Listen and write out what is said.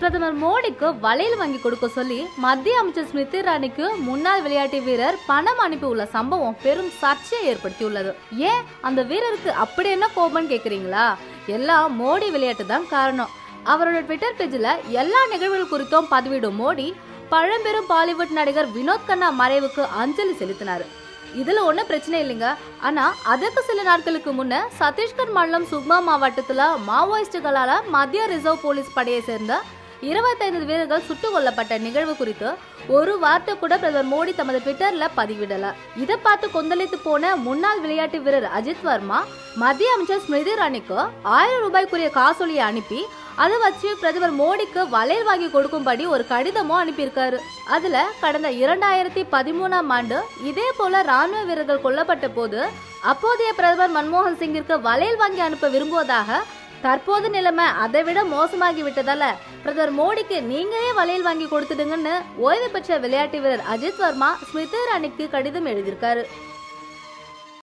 பிரதமர் மோடிக்கு வளையல் வாங்கி கொடுக்க சொல்லி மத்திய அமைச்சர் ஸ்மிருதி இரானிக்கு முன்னாள் விளையாட்டு வீரர் பணம் அனுப்பியுள்ள சம்பவம் பெரும் சர்ச்சையை ஏற்படுத்தியுள்ளது. ஏன்? அந்த வீரருக்கு அப்படி என்ன கோபம்னு கேக்குறீங்களா? எல்லாம் மோடி விளையாட்டு தான் காரணம். அவரோட ட்விட்டர் பேஜ்ல எல்லா நிகழ்வுகள் குறித்தும் பதிவிடும் மோடி பழம்பெரும் பாலிவுட் நடிகர் வினோத் கண்ணா மறைவுக்கு அஞ்சலி செலுத்தினார். இதுல ஒன்றும் பிரச்சனை இல்லைங்க. ஆனா அதற்கு சில நாட்களுக்கு முன்ன சத்தீஸ்கர் மாநிலம் சுக்மா மாவட்டத்துல மாவோயிஸ்டுகளால மத்திய ரிசர்வ் போலீஸ் படையை சேர்ந்த இருபத்தைந்து வீரர்கள் சுட்டுக் கொல்லப்பட்ட நிகழ்வு குறித்து ஒரு வார்த்தை கூட பிரதமர் மோடி தமது ட்விட்டர்ல பதிவிடல. இதை பார்த்து கொந்தளித்து போன முன்னாள் விளையாட்டு வீரர் அஜித் வர்மா மத்திய அமைச்சர் ஸ்மிருதி இரானிக்கு ஆயிரம் ரூபாய்க்குரிய காசோலியை அனுப்பி அதை வச்சு பிரதமர் மோடிக்கு வளையல் வாங்கி கொடுக்கும்படி ஒரு கடிதமும் அனுப்பியிருக்காரு. அதுல கடந்த இரண்டாயிரத்தி பதிமூணாம் ஆண்டு இதே போல ராணுவ வீரர்கள் கொல்லப்பட்ட போது அப்போதைய பிரதமர் மன்மோகன் சிங்கிற்கு வளையல் வாங்கி அனுப்ப விரும்புவதாக தற்போது நிலைமை அதை விட மோசமாகி விட்டதால பிரதமர் மோடிக்கு நீங்களே வளையல் வாங்கி கொடுத்துடுங்கன்னு ஓய்வு பெற்ற விளையாட்டு வீரர் அஜித் வர்மா ஸ்மிருதி இரானிக்கு கடிதம் எழுதியிருக்காரு.